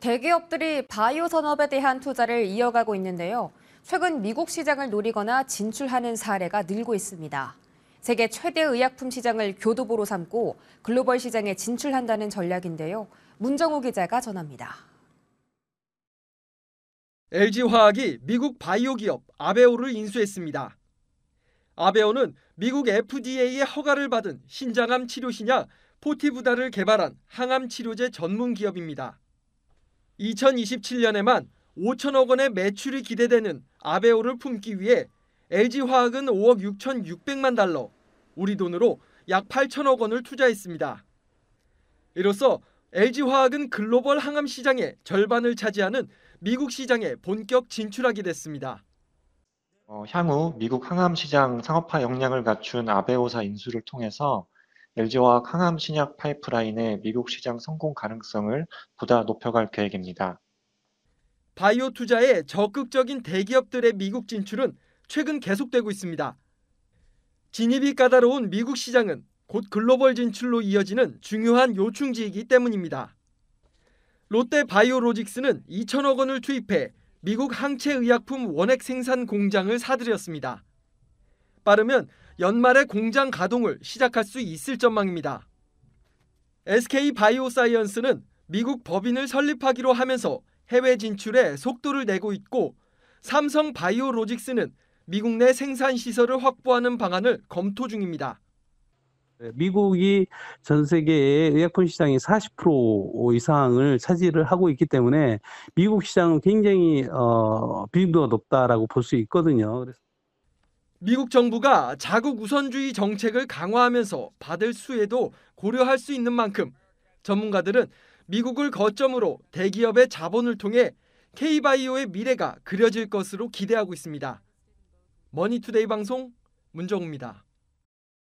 대기업들이 바이오 산업에 대한 투자를 이어가고 있는데요. 최근 미국 시장을 노리거나 진출하는 사례가 늘고 있습니다. 세계 최대 의약품 시장을 교두보로 삼고 글로벌 시장에 진출한다는 전략인데요. 문정우 기자가 전합니다. LG화학이 미국 바이오 기업 아베오를 인수했습니다. 아베오는 미국 FDA의 허가를 받은 신장암 치료 신약 포티부다를 개발한 항암 치료제 전문 기업입니다. 2027년에만 5천억 원의 매출이 기대되는 아베오를 품기 위해 LG화학은 5억 6,600만 달러, 우리 돈으로 약 8천억 원을 투자했습니다. 이로써 LG화학은 글로벌 항암 시장의 절반을 차지하는 미국 시장에 본격 진출하게 됐습니다. 어, 향후 미국 항암 시장 상업화 역량을 갖춘 아베오사 인수를 통해서 LG화학 항암 신약 파이프라인의 미국 시장 성공 가능성을 보다 높여갈 계획입니다. 바이오 투자에 적극적인 대기업들의 미국 진출은 최근 계속되고 있습니다. 진입이 까다로운 미국 시장은 곧 글로벌 진출로 이어지는 중요한 요충지이기 때문입니다. 롯데 바이오로직스는 2천억 원을 투입해 미국 항체 의약품 원액 생산 공장을 사들였습니다. 빠르면 연말에 공장 가동을 시작할 수 있을 전망입니다. SK 바이오사이언스는 미국 법인을 설립하기로 하면서 해외 진출에 속도를 내고 있고 삼성 바이오로직스는 미국 내 생산 시설을 확보하는 방안을 검토 중입니다. 네, 미국이 전 세계의 의약품 시장의 40% 이상을 차지를 하고 있기 때문에 미국 시장은 굉장히 어, 비중도가 높다라고 볼 수 있거든요. 그래서 미국 정부가 자국 우선주의 정책을 강화하면서 받을 수혜도 고려할 수 있는 만큼 전문가들은 미국을 거점으로 대기업의 자본을 통해 K바이오의 미래가 그려질 것으로 기대하고 있습니다. 머니투데이 방송 문정우입니다.